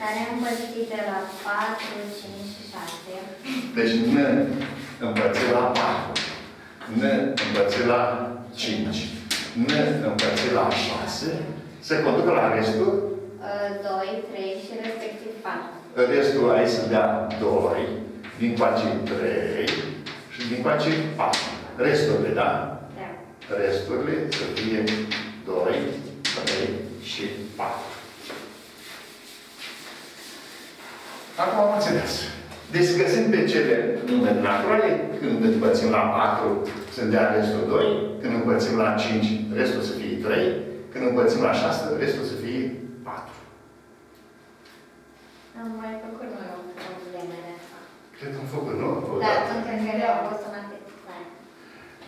care împărțite la 4, 5 și 6. Deci N împărțit la 4. N împărțit la 5. N împărțit la 6. Se conducă la restul. Uh, 2, 3 și respectiv 4. Restul aici să dea 2. Din coace 3. Și din coace 4. Resturile, da? Da. Resturile să fie 2, 3 și 4. Acum am înțeles. Deci găsim pe cele numere naturale, când împărțim la 4, să dea restul 2, când împărțim la 5, restul să fie 3, când împărțim la 6, restul să fie 4. Am mai făcut noi o problemă de asta. Cred că am făcut, nu? Am făcut, Da, da. atunci când cred că au fost în atât.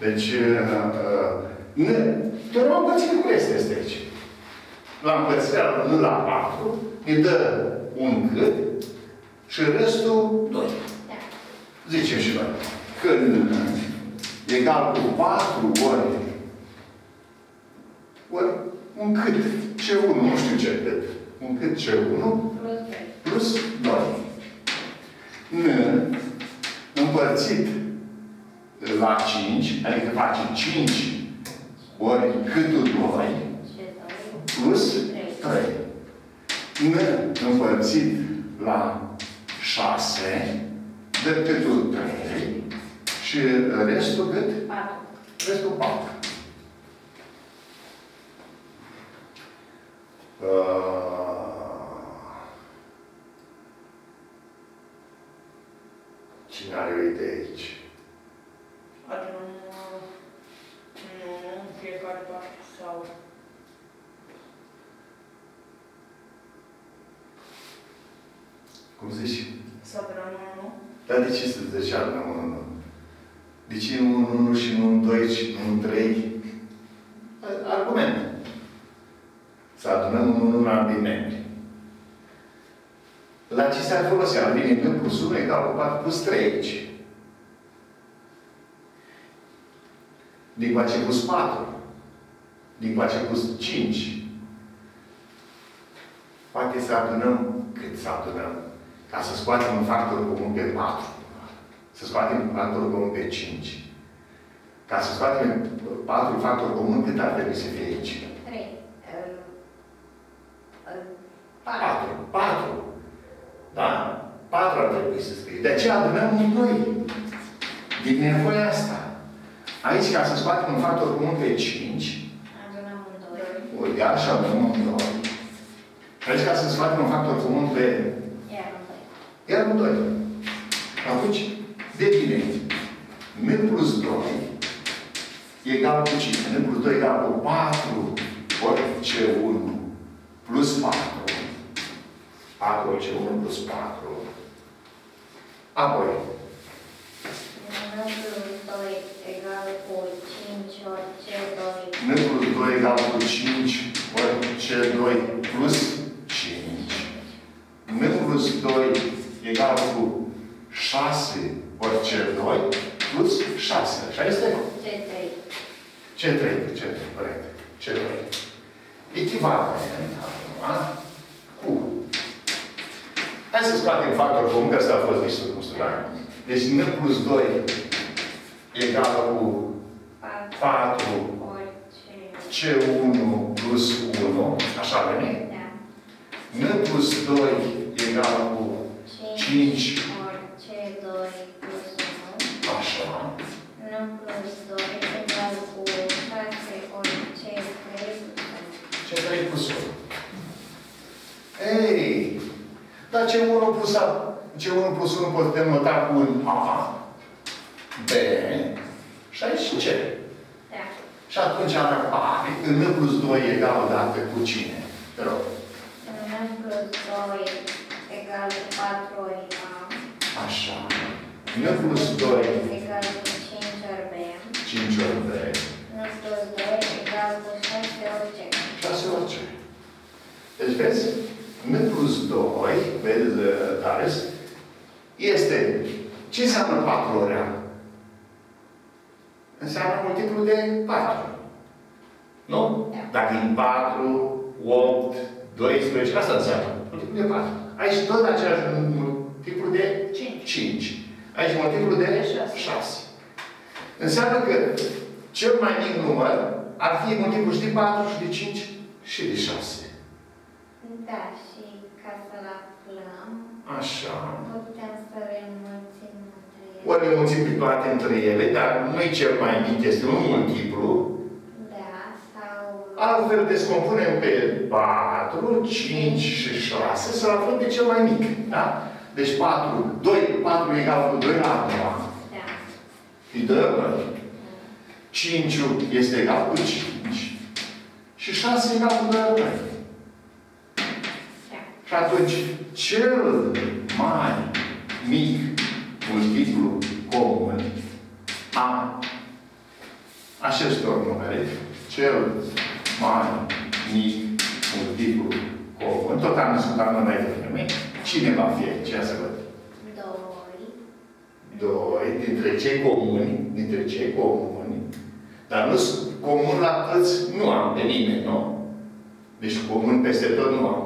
Deci, uh, uh, ne, doar am împărțit cu este este aici. La împărțirea nu la 4, ne dă un cât și restul 2. Da. Zicem și noi. Când egal cu 4 ori ori un cât, ce 1, nu știu ce cât. Un cât ce 1 Plus 2. plus 2. N împărțit la 5, adică face 5 ori câtul 2 Și 2. plus 3. 3. N împărțit la 6 dă câtul 3 și restul cât? 4. Restul 4. Uh, Cine are o idee aici? Adică nu, nu în fiecare parte sau... Cum zici? Sau pe la nu, nu? Dar de ce să zici nu, nu, nu? De ce nu un 1 și nu un 2 și nu un 3? Argument. Să adunăm un 1 la din membri. La ce s-ar folosi? Ar veni N plus 1 egal cu 4 plus 3 aici. Din coace plus 4. Din coace plus 5. Poate să adunăm cât să adunăm. Ca să scoatem un factor comun pe 4. Să scoatem un factor comun pe 5. Ca să scoatem 4 factori comun, cât ar trebui să fie aici? 3. 4. 4. 4. Da? 4 ar trebui să scrie. De aceea adunăm un 2. Din nevoia asta. Aici, ca să scoatem un factor comun pe 5, Adunăm un 2. o ia și adunăm un 2. Și aici ca să-ți facem un factor comun pe Iar un doi. iar un 2. Atunci, devine n plus 2 egal cu cine? n plus 2 egal cu 4 ori C1 plus 4. 4 ori C1 plus 4. Apoi, Nu plus 2 egal cu 5 ori C2 n plus 2 egal cu 5 ori C2 plus 5. n plus 2 egal cu 6 ori C2 plus 6. Așa este? C3. C3, C3, corect. C3. Echivalent, acum, cu. Hai să scoatem factorul comun, că ăsta a fost visul nostru, da? Deci n plus 2 egală cu 4 ori C. C1 plus 1, așa veni? Da. n plus 2 egală cu 5, ori C2 plus 1. așa. Nu plus 2 egal cu 6 ori C3 plus 1. C3 plus 1. Ei, dar C1 plus A, C1 plus 1 putem nota cu un A, B, și aici C. Da. Și atunci apare că N plus 2 egal odată cu cine? Te rog. Nu plus 2 egal cu 4 ori A. Așa. N plus 2, egal cu 5 ori B. 5 ori B, Nu plus 2 egal cu 6 ori C. 6 ori C. Deci vezi? N plus 2, vezi, Tares, este, ce înseamnă 4 ori A? Înseamnă multiplu de 4. Nu? Da. Dacă e 4, 8, 12, asta înseamnă multiplu de 4. Aici tot același multiplu de 5. 5. Aici multiplu de șase. 6. Înseamnă că cel mai mic număr ar fi multiplu și de 4 și de 5 și de 6. Da, și ca să-l aflăm, Așa. putem să le înmulțim între ele. Ori le mulțim pe toate între ele, dar nu e cel mai mic, este un multiplu. Da, sau... Altfel descompunem pe 4, 5 și 6 să aflăm pe cel mai mic. Da? Deci 4, 2, 4 egal cu 2 la a doua. Da. Îi dăm noi. 5 este egal cu 5. Și 6 egal cu 2 la 2. Da. Și atunci, cel mai mic multiplu comun a acestor numere, cel mai mic multiplu comun, tot am discutat noi mai devreme, cine va fi? Ce să văd? 2. Doi, dintre cei comuni, dintre cei comuni, dar nu sunt comun la toți, nu am pe nimeni, nu? Deci comun peste tot nu am.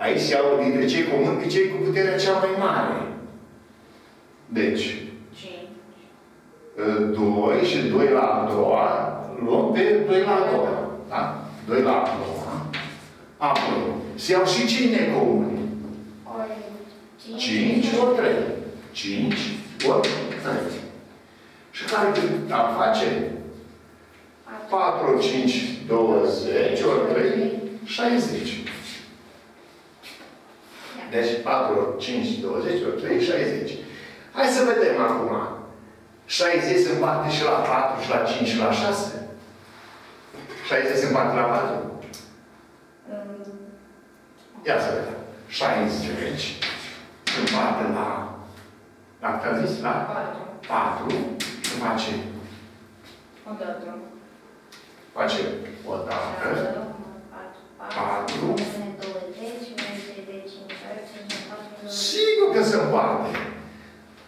Aici se iau dintre cei comuni pe cei cu puterea cea mai mare. Deci, 5. 2 și 2 la a doua, luăm pe 2 la a doua. Da? 2 la a doua. Apoi, se iau și cei necomuni. Ori 5. 5 ori 3. 5 ori 3. Și care am face? 4 ori 5, 20 ori 3, 60. Deci 4 ori 5, 20 ori 3, 60. Hai să vedem acum. 60 se împarte și la 4, și la 5, și la 6. 60 se împarte la 4. Ia să vedem. 60 se împarte la... La cât a zis? La 4. 4. Și face... Odată. Face o dată. 4. 20, 20 de 5 ori 5 ori Sigur că se împarte.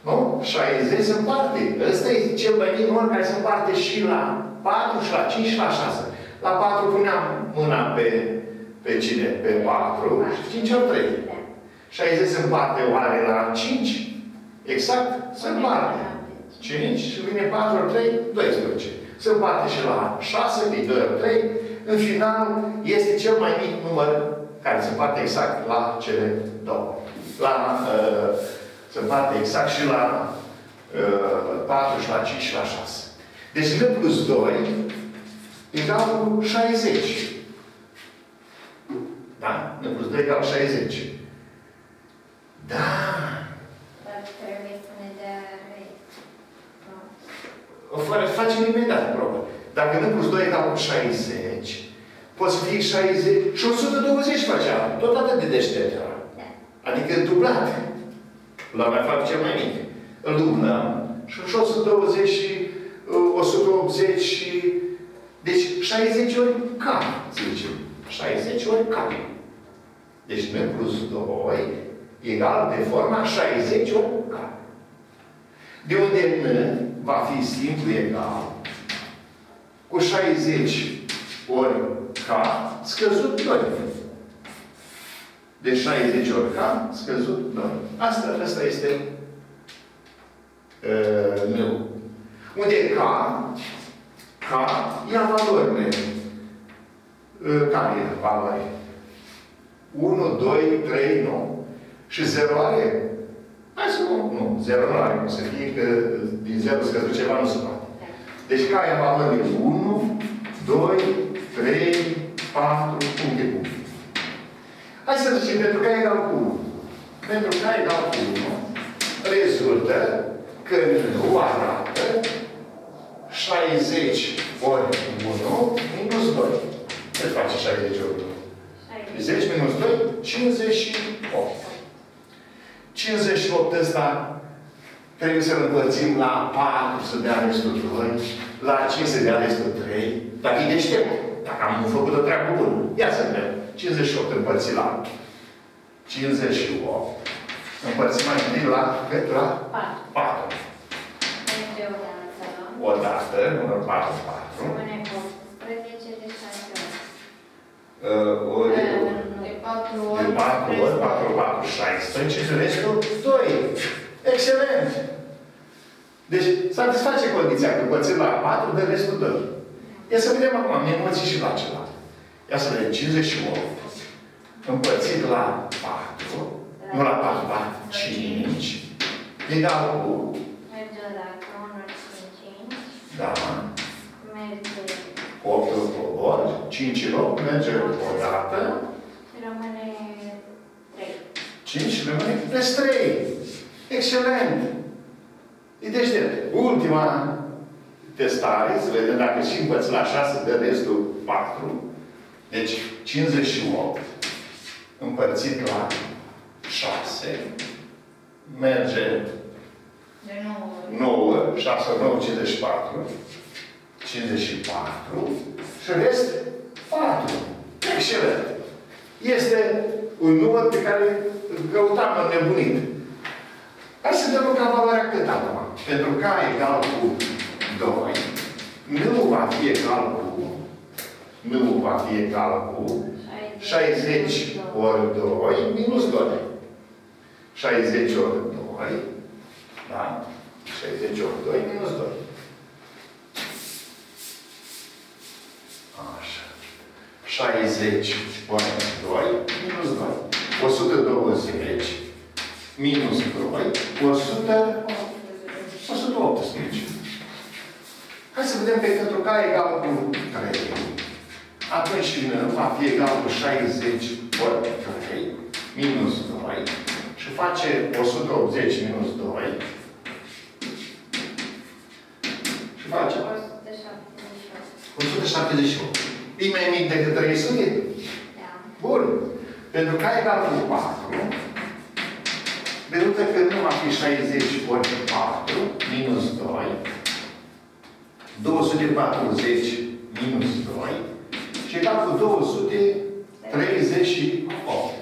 Nu? 60 se împarte. Ăsta e cel mai mic număr care se împarte și la 4, și la 5, și la 6. La 4 puneam mâna pe, pe cine? Pe 4 și 5 ori 3. 60 se împarte oare la 5? Exact? Se împarte. 5 și vine 4 ori 3, 12. Se împarte și la 6, din 2 ori 3. În final, este cel mai mic număr care se împarte exact la cele două. La, uh, se împarte exact și la uh, 4 și la 5 și la 6. Deci N plus 2 egal cu 60. N plus 2 egal 60. Da. Dar trebuie să ne dea rest. Nu. O fa- facem imediat probă. Dacă n plus 2 egal 60, poți fi 60 și 120 facea. Tot atât de deștept era. Da. Adică dublat. La mai fac cel mai mic. Îl dublăm și și 120 și uh, 180 și... Deci 60 ori K, zicem. 60 ori K. Deci N plus 2 egal de forma 60 ori K. De unde N va fi simplu egal cu 60 ori K scăzut 2. De 60 ori K scăzut 2. Asta, asta este uh, meu. Unde e K? K ia valorile. Uh, care e valoare? 1, 2, 3, nu. Și 0 are? Hai să nu, nu, 0 nu are cum să fie, că din 0 scăzut ceva nu se poate. Deci K ia valorile 1, 2, 3, 4, puncte, puncte. Hai să zicem, pentru că egal cu 1. Pentru că egal cu 1, rezultă că nu arată 60 ori 1 minus 2. Ce face 60 ori 1? 10 minus 2, 58. 58 ăsta trebuie să-l împărțim la 4 să dea restul 2, la 5 să dea restul 3. Dacă e deștept, dacă am făcut o treabă bună. Ia să vedem. 58 împărțit la 58. Împărțim mai întâi la, cât? La 4. 4. Merge o dată. O dată, numărul 4, 4. Rămâne 18 de 6 ori. Uh, ori, De 4 de ori. 4 ori, 4, 4, 16 și restul 2. Excelent! Deci, satisface condiția că împărțim la 4, de restul 2. Ia să vedem acum, am emoții și la celălalt. Ia să vedem, 58 împărțit la 4, nu la 4, la 5, egal cu, Merge o dată. 1 ori 5. da, Merge 8 ori, 5 în 8, merge o dată, și rămâne 3. 5 rămâne plus 3. Excelent! E deștept. Ultima testare, să vedem dacă și împărți la 6 de restul 4. Deci 58 împărțit la 6 merge De 9 ori. 9, 6, 9, 54, 54 și rest 4. Excelent! Este un număr pe care îl căutam în nebunit. Hai să dăm ca valoarea cât acum? Pentru că egal cu 2, nu va fi egal cu nu va fi egal cu 60 ori 2 minus 2. 60 ori 2, da? 60 ori 2 minus 2. Așa. 60 ori 2 minus 2. 120 minus 2, 100, 118. Hai să vedem pe pentru K egal cu 3. Atunci N va fi egal cu 60 ori 3 minus 2 și face 180 minus 2 și face 178. 178. E mai mic decât 300? Da. Bun. Pentru că egal cu 4, rezultă că nu va fi 60 ori 4 minus 2, 240 minus 2 și egal cu 238.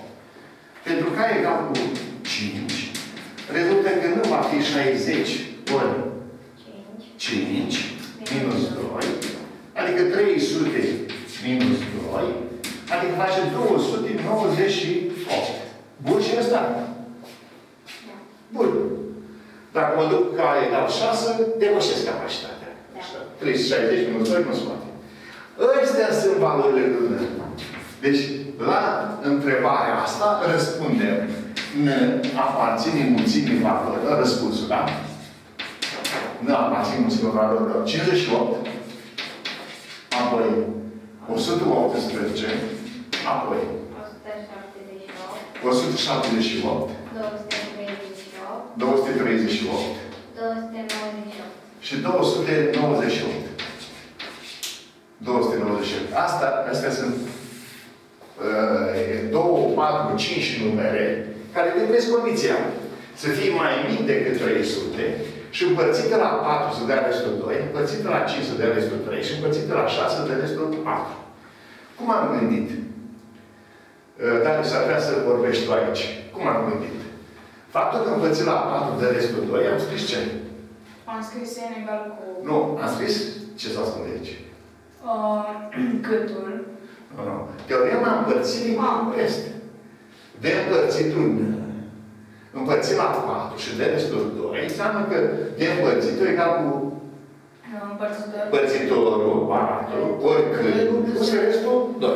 Pentru că egal cu 5, rezultă că nu va fi 60 ori 5. 5 minus 2, adică 300 minus 2, adică face 298. Bun și ăsta? Da. Bun. Dacă mă duc ca egal 6, depășesc capacitatea. Da. 360 minus 2 nu se poate. Ăstea sunt valorile lui N. Deci, la întrebarea asta, răspundem. N aparține mulțimii valorilor, răspunsul, da? N aparține mulțimii valorilor 58, apoi 118, apoi 178. 178, 238, 238 298. și 298. 298. Asta, astea sunt uh, 2, 4, 5 numere care depresc condiția să fie mai mic decât 300 și împărțite la 4 să dea restul 2, împărțite la 5 să dea restul 3 și împărțite la 6 să dea restul 4. Cum am gândit? Uh, Dar s-ar vrea să vorbești tu aici. Cum am gândit? Faptul că împărțit la 4 de restul 2, am scris ce? Am scris n egal cu Nu, am scris ce s-a spus de aici. Uh, câtul. Nu, nu. Teorema împărțirii Ah. este. De împărțit un împărțit la 4 și de restul 2, înseamnă că de împărțitul e egal cu Uh, Împărțit de... împărțitorul 4, oricât, plus restul 2.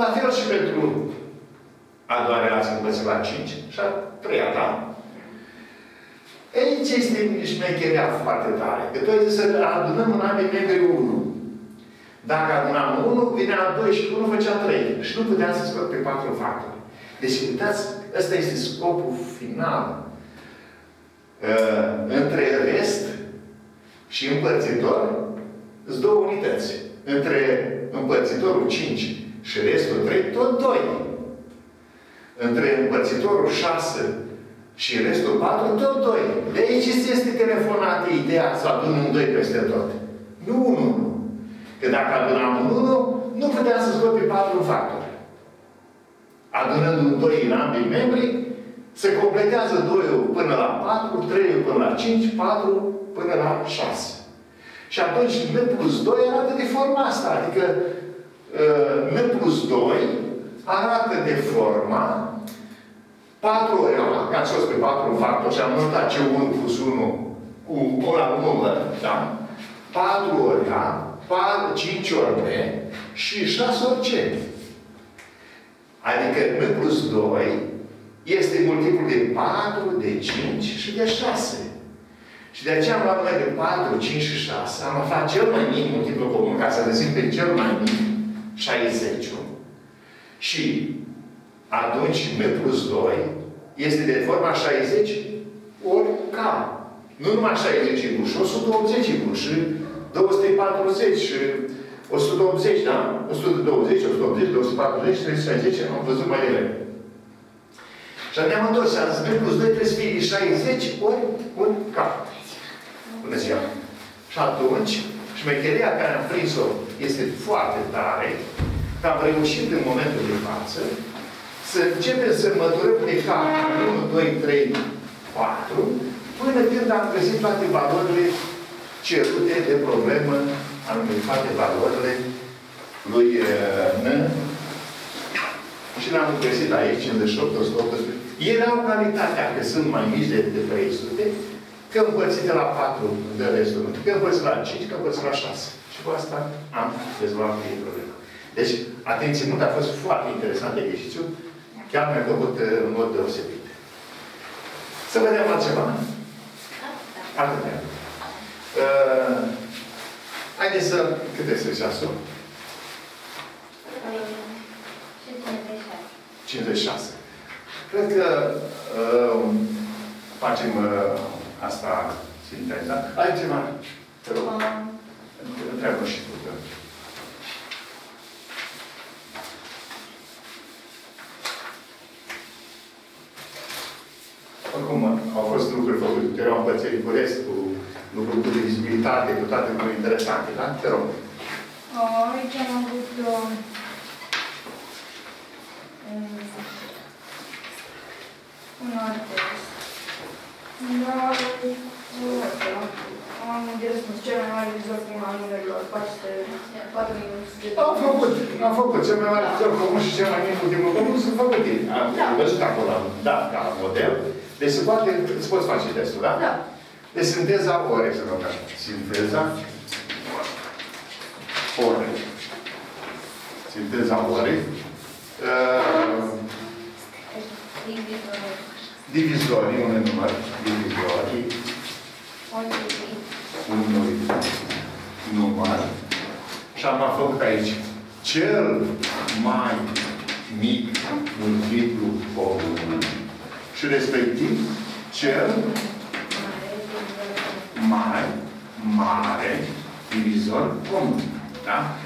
La fel și pentru a doua relație împărțit la 5 și a treia, da? Aici este șmecherea foarte tare. Că tu ai zis să adunăm în ambele membri 1. Dacă adunam 1, vinea 2 și 1 făcea 3. Și nu puteam să scot pe 4 factori. Deci, uitați, ăsta este scopul final. Uh, între rest și împărțitor, sunt două unități. Între împărțitorul 5 și restul 3, tot 2. Între împărțitorul 6 și restul 4, tot 2. De aici este telefonată ideea să adun un 2 peste tot. Nu un 1. Că dacă adunam un 1, nu puteam să scot pe 4 factori. Adunând un 2 în ambii membri, se completează 2 până la 4, 3 până la 5, 4 până la 6. Și atunci N plus 2 arată de forma asta. Adică uh, N plus 2 arată de forma 4 ori ăla, că am scos pe 4 factor și am notat ce 1 plus 1 cu ăla un număr, da? 4 ori A, 4, 5 ori B și 6 ori C. Adică N plus 2 este multiplu de 4, de 5 și de 6. Și de aceea am luat noi de 4, 5 și 6, am aflat cel mai mic multiplu comun, ca să găsim pe cel mai mic 60 Și atunci N plus 2 este de forma 60 ori K. Nu numai 60 e bun, și 180 e bun, și 240 și 180, da? 120, 180, 240, 360, am văzut mai devreme. Și ne-am întors și am zis, N plus 2 trebuie să fie 60 ori un K. Bună ziua! Și atunci, șmecheria care am prins-o este foarte tare, că am reușit în momentul de față să începem să măturăm de K 1, 2, 3, 4, până când am găsit toate valorile cerute de problemă, am găsit toate valorile lui uh, N și le-am găsit aici, 58, 118. Ele au calitatea că sunt mai mici de, de 300, că împărțite la 4 de restul, că împărțite la 5, că împărțite la 6. Și cu asta am rezolvat pe problema. Deci, atenție, mult a fost foarte interesant exercițiu. Chiar mi-a plăcut uh, în mod deosebit. Să vedem altceva. Atâtea. Uh, haideți să... Cât este ceasul? Și 56. 56. Cred că uh, facem uh, asta sinteza. Ai ceva? Te rog. Um, Întreabă și tu. Oricum, au fost lucruri făcute, erau împărțiri cu rest, cu lucruri cu vizibilitate, cu toate lucruri interesante, da? Te rog. uh, aici am avut uh, un, un alt test. Dar uh, am de răspuns cel mai mare vizor comun al numerelor 400, 4 minus de Am făcut, am făcut. Cel mai mare vizor comun și cel mai mic ultimul comun sunt făcute. Am Da. văzut acolo, da, ca model. Deci se poate, îți poți face testul, da? Da. Deci sinteza ore, să rog așa. Sinteza ore. Sinteza ore. Uh, Divizorul. divizorii, un număr. Divizorii. Multipli. unui număr. Și am făcut aici cel mai mic multiplu comun și respectiv cel mai mare divizor comun. Da?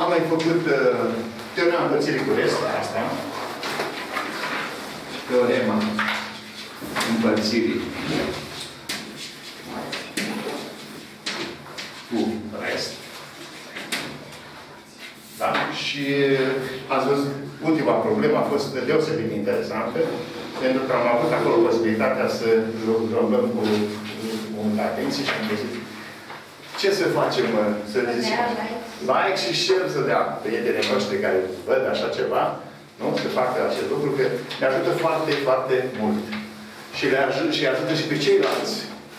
Am mai făcut uh, teorema împărțirii cu rest, asta. Teorema împărțirii cu rest. Da? Și ați văzut, ultima problemă a fost deosebit interesantă, pentru că am avut acolo posibilitatea să lucrăm cu multă atenție și am găsit ce să facem, mă, să ne zicem? Like și share să dea prietenii noștri care văd așa ceva, nu? Să facă acest lucru, că ne ajută foarte, foarte mult. Și le ajută și ajută și pe ceilalți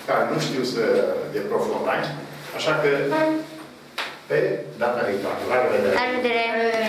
care nu știu să de prof online. Așa că, pe data viitoare. La revedere! La revedere!